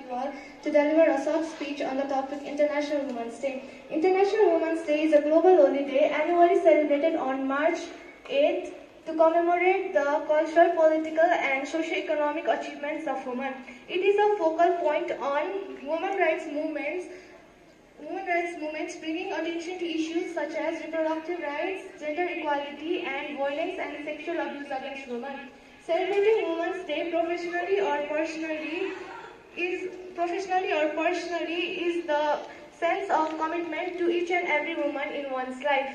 you all to deliver a short speech on the topic International Women's Day. International Women's Day is a global holiday annually celebrated on March 8th to commemorate the cultural, political and socio-economic achievements of women. It is a focal point on women rights movements Women rights movements bringing attention to issues such as reproductive rights, gender equality, and violence and sexual abuse against women. Celebrating Women's Day professionally or personally professionally or personally is the sense of commitment to each and every woman in one's life.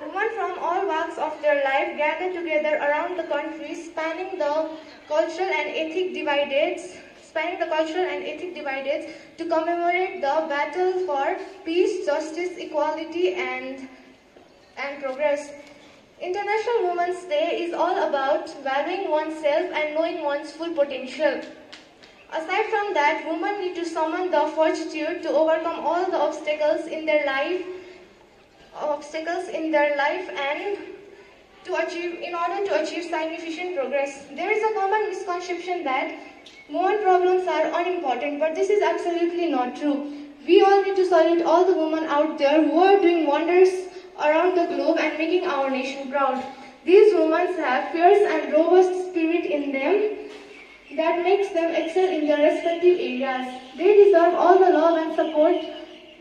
Women from all walks of their life gather together around the country, spanning the cultural and ethnic divides spanning the cultural and ethnic divides to commemorate the battle for peace, justice, equality, and, and progress. International Women's Day is all about valuing oneself and knowing one's full potential. Aside from that, women need to summon the fortitude to overcome all the obstacles in their life, obstacles in their life and to achieve, in order to achieve significant progress. There is a common misconception that women problems are unimportant, but this is absolutely not true. We all need to salute all the women out there who are doing wonders around the globe and making our nation proud. These women have fierce and robust spirit in them that makes them excel in their respective areas. They deserve all the love and support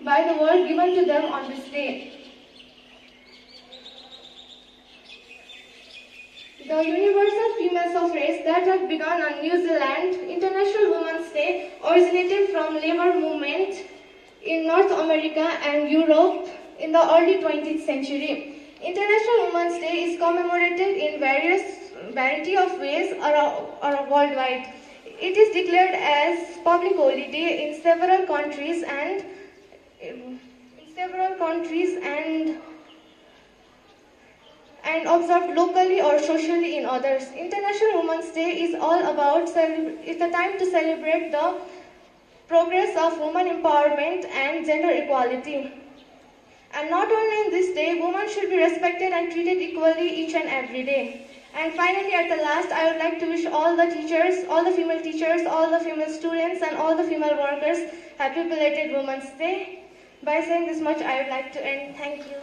by the world given to them on this day. The universal female suffrage that had begun on New Zealand, International Women's Day, originated from labor movement in North America and Europe in the early 20th century. International Women's Day is commemorated in various variety of ways around, worldwide. It is declared as public holiday in several countries and in several countries and and observed locally or socially in others. International Women's Day is all about, it's a time to celebrate the progress of women empowerment and gender equality. And not only in this day, women should be respected and treated equally each and every day. And finally, at the last, I would like to wish all the teachers, all the female teachers, all the female students, and all the female workers happy belated Women's Day. By saying this much, I would like to end. Thank you.